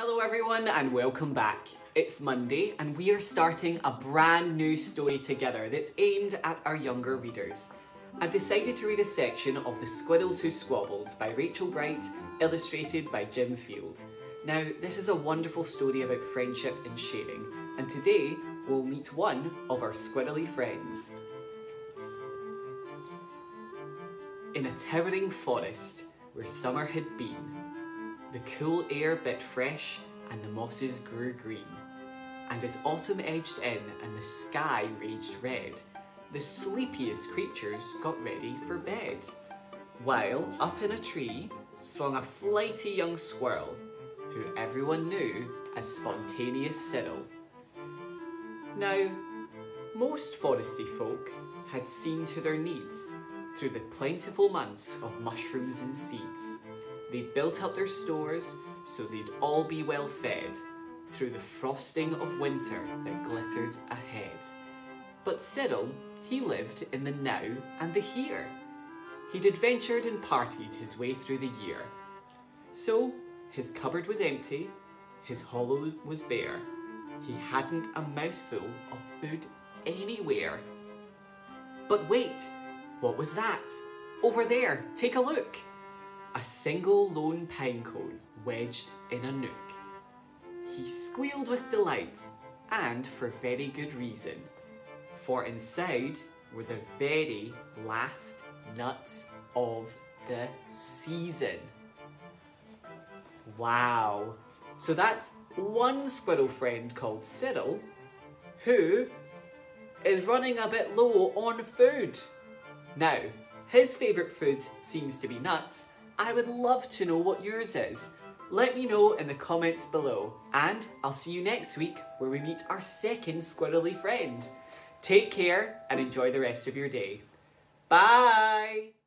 Hello everyone and welcome back. It's Monday and we are starting a brand new story together that's aimed at our younger readers. I've decided to read a section of The Squirrels Who Squabbled by Rachel Bright, illustrated by Jim Field. Now, this is a wonderful story about friendship and sharing, and today we'll meet one of our squirrely friends. In a towering forest where summer had been, the cool air bit fresh and the mosses grew green. And as autumn edged in and the sky raged red, the sleepiest creatures got ready for bed. While up in a tree swung a flighty young squirrel, who everyone knew as Spontaneous Cyril. Now, most foresty folk had seen to their needs through the plentiful months of mushrooms and seeds. They built up their stores so they'd all be well fed through the frosting of winter that glittered ahead. But Cyril, he lived in the now and the here. He'd adventured and partied his way through the year. So his cupboard was empty, his hollow was bare. He hadn't a mouthful of food anywhere. But wait, what was that? Over there, take a look a single lone pine cone wedged in a nook. He squealed with delight, and for very good reason, for inside were the very last nuts of the season. Wow. So that's one squirrel friend called Cyril who is running a bit low on food. Now, his favourite food seems to be nuts, I would love to know what yours is. Let me know in the comments below. And I'll see you next week where we meet our second squirrely friend. Take care and enjoy the rest of your day. Bye!